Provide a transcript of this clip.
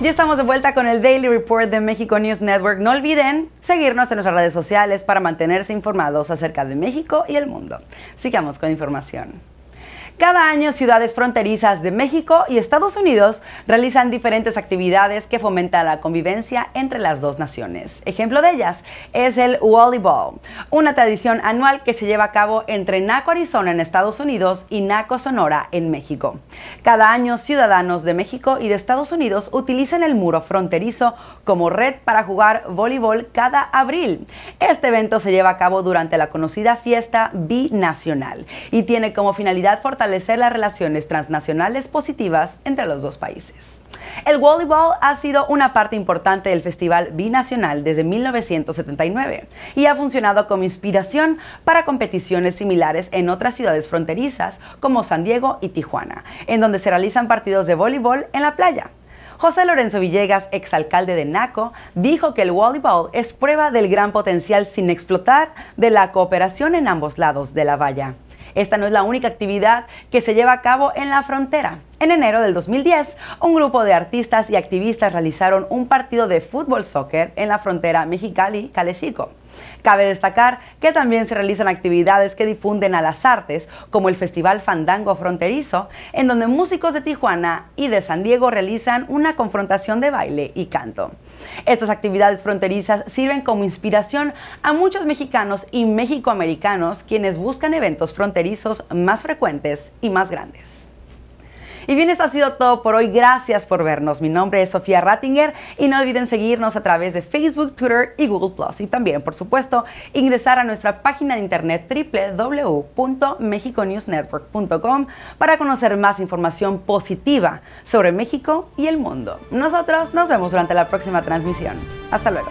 Ya estamos de vuelta con el Daily Report de México News Network. No olviden seguirnos en nuestras redes sociales para mantenerse informados acerca de México y el mundo. Sigamos con información. Cada año, ciudades fronterizas de México y Estados Unidos realizan diferentes actividades que fomentan la convivencia entre las dos naciones. Ejemplo de ellas es el Volleyball, una tradición anual que se lleva a cabo entre Naco, Arizona en Estados Unidos y Naco, Sonora en México. Cada año, ciudadanos de México y de Estados Unidos utilizan el muro fronterizo como red para jugar voleibol cada abril. Este evento se lleva a cabo durante la conocida fiesta binacional y tiene como finalidad fortalecer las relaciones transnacionales positivas entre los dos países. El voleibol ha sido una parte importante del Festival Binacional desde 1979 y ha funcionado como inspiración para competiciones similares en otras ciudades fronterizas como San Diego y Tijuana, en donde se realizan partidos de voleibol en la playa. José Lorenzo Villegas, exalcalde de Naco, dijo que el voleibol es prueba del gran potencial sin explotar de la cooperación en ambos lados de la valla. Esta no es la única actividad que se lleva a cabo en la frontera. En enero del 2010, un grupo de artistas y activistas realizaron un partido de fútbol soccer en la frontera Mexicali-Calexico. Cabe destacar que también se realizan actividades que difunden a las artes, como el Festival Fandango Fronterizo, en donde músicos de Tijuana y de San Diego realizan una confrontación de baile y canto. Estas actividades fronterizas sirven como inspiración a muchos mexicanos y mexicoamericanos quienes buscan eventos fronterizos más frecuentes y más grandes. Y bien, esto ha sido todo por hoy. Gracias por vernos. Mi nombre es Sofía Rattinger y no olviden seguirnos a través de Facebook, Twitter y Google Plus. Y también, por supuesto, ingresar a nuestra página de internet www.mexiconewsnetwork.com para conocer más información positiva sobre México y el mundo. Nosotros nos vemos durante la próxima transmisión. Hasta luego.